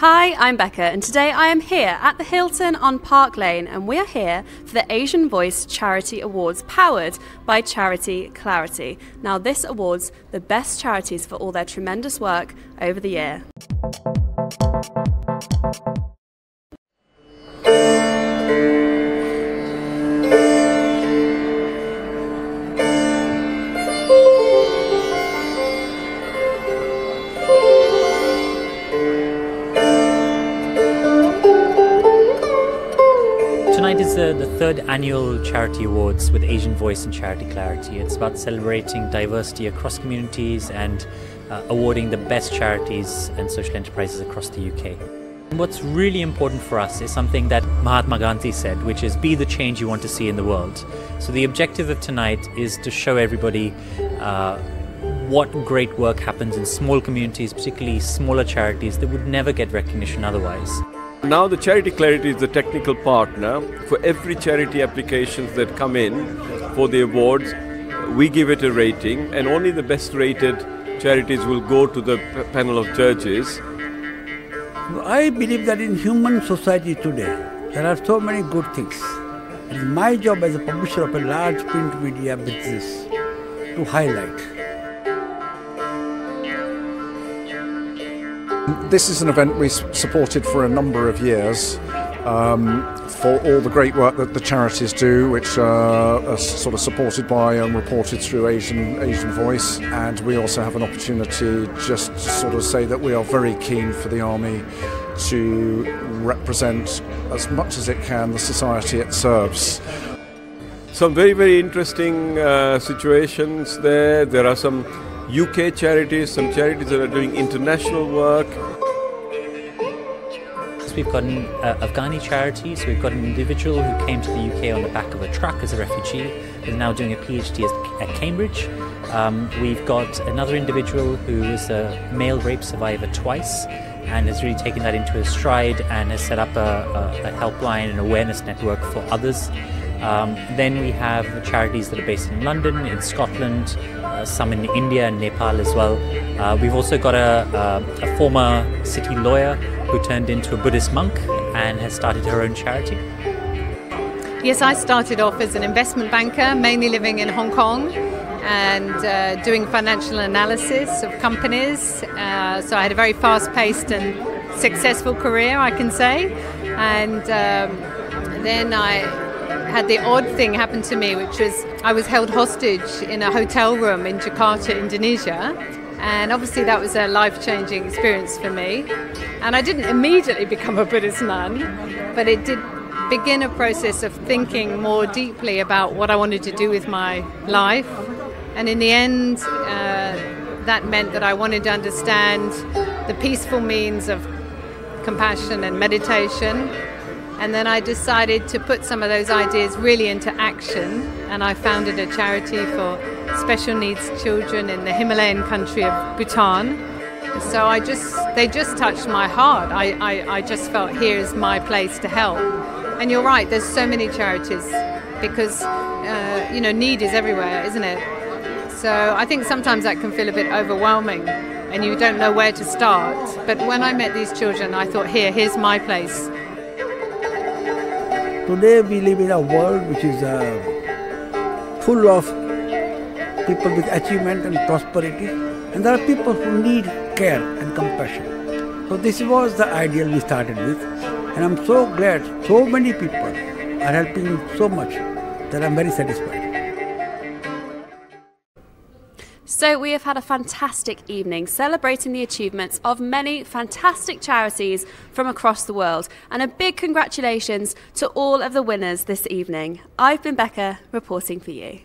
Hi, I'm Becca, and today I am here at the Hilton on Park Lane, and we are here for the Asian Voice Charity Awards powered by Charity Clarity. Now, this awards the best charities for all their tremendous work over the year. Is the, third annual Charity Awards with Asian Voice and Charity Clarity. It's about celebrating diversity across communities and uh, awarding the best charities and social enterprises across the UK. What's really important for us is something that Mahatma Gandhi said, which is be the change you want to see in the world. So, the objective of tonight is to show everybody uh, what great work happens in small communities, particularly smaller charities that would never get recognition otherwise. Now the Charity Clarity is the technical partner for every charity applications that come in for the awards. We give it a rating and only the best rated charities will go to the panel of judges. I believe that in human society today, there are so many good things. It is my job as a publisher of a large print media business to highlight. This is an event we s- supported for a number of years um, for all the great work that the charities do, which uh, are sort of supported by and reported through Asian Asian Voice. And we also have an opportunity just to sort of say that we are very keen for the army to represent as much as it can the society it serves. Some very, very interesting uh, situations there. There are some UK charities, some charities that are doing international work. So we've got an uh, Afghani charity, so we've got an individual who came to the UK on the back of a truck as a refugee, is now doing a PhD at Cambridge. Um, we've got another individual who is a male rape survivor twice and has really taken that into his stride and has set up a, a, a helpline and awareness network for others. Um, then we have charities that are based in London, in Scotland, some in India and Nepal as well. Uh, we've also got a, a, a former city lawyer who turned into a Buddhist monk and has started her own charity. Yes, I started off as an investment banker, mainly living in Hong Kong and uh, doing financial analysis of companies. Uh, so I had a very fast paced and successful career, I can say. And um, then I had the odd thing happen to me, which was I was held hostage in a hotel room in Jakarta, Indonesia. And obviously, that was a life changing experience for me. And I didn't immediately become a Buddhist nun, but it did begin a process of thinking more deeply about what I wanted to do with my life. And in the end, uh, that meant that I wanted to understand the peaceful means of compassion and meditation. And then I decided to put some of those ideas really into action. And I founded a charity for special needs children in the Himalayan country of Bhutan. So I just, they just touched my heart. I, I, I just felt here is my place to help. And you're right, there's so many charities because, uh, you know, need is everywhere, isn't it? So I think sometimes that can feel a bit overwhelming and you don't know where to start. But when I met these children, I thought, here, here's my place. Today we live in a world which is uh, full of people with achievement and prosperity, and there are people who need care and compassion. So this was the ideal we started with, and I'm so glad so many people are helping so much that I'm very satisfied. So, we have had a fantastic evening celebrating the achievements of many fantastic charities from across the world. And a big congratulations to all of the winners this evening. I've been Becca, reporting for you.